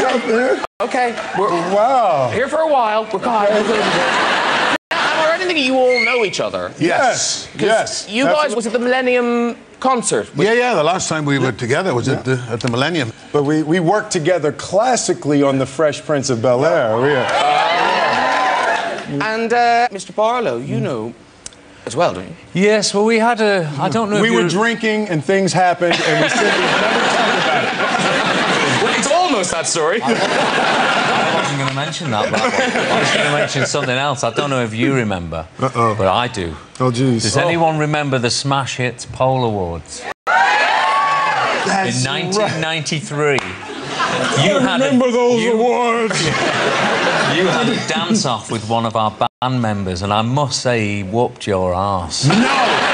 Okay. Okay. We're Wow. here for a while. We're kind of. Am I right in thinking you all know each other? Yes. Yes. You guys was at the Millennium concert. Yeah, yeah. The last time we were together was at the at the Millennium. But we, we worked together classically on The Fresh Prince of Bel Air. We, And uh, Mr. Barlow, you know as well, don't you? Yes, well, we had a. I don't know. we if were you- drinking and things happened and we simply never talked about it. Well, it's almost that story. I wasn't going to mention that. But I was going to mention something else. I don't know if you remember, Uh-oh. but I do. Oh, jeez. Does oh. anyone remember the Smash Hits Poll Awards That's in 1993? You had Remember a, those you, awards? you had a dance off with one of our band members, and I must say he whooped your ass. No!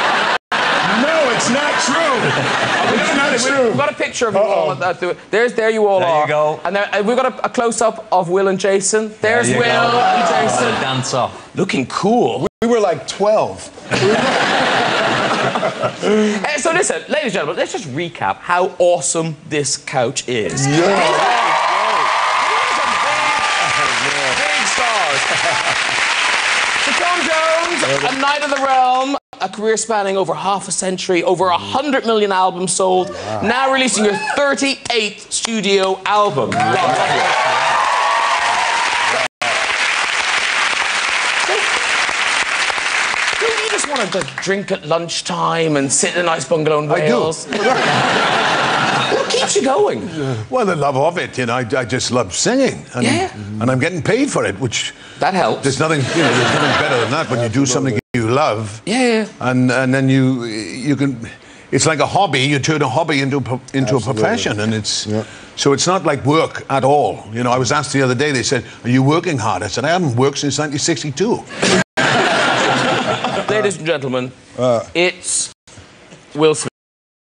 No, it's not true. It's not true. We've got a picture of you all. At that. There's there you all There you are. go. And there, uh, we've got a, a close up of Will and Jason. There's There Will go. and A Jason. dance off. Looking cool. We were like 12. Uh, so listen, ladies and gentlemen, let's just recap how awesome this couch is. These are big, big stars. Tom Jones, A Knight of the Realm, a career spanning over half a century, over a hundred million albums sold, now releasing your 38th studio album. Don't you just want to drink at lunchtime and sit in a nice bungalow in I do. Wales? what keeps you going? Well, the love of it, you know. I, I just love singing, and, Yeah. and I'm getting paid for it, which That helps. there's nothing, you know, there's nothing better than that when you do something you love. Yeah. And and then you you can. It's like a hobby. You turn a hobby into a, pro- into a profession, and it's Yeah. so it's not like work at all. You know, I was asked the other day. They said, "Are you working hard?" I said, "I haven't worked since 1962." Ladies and gentlemen, uh. it's Will Smith.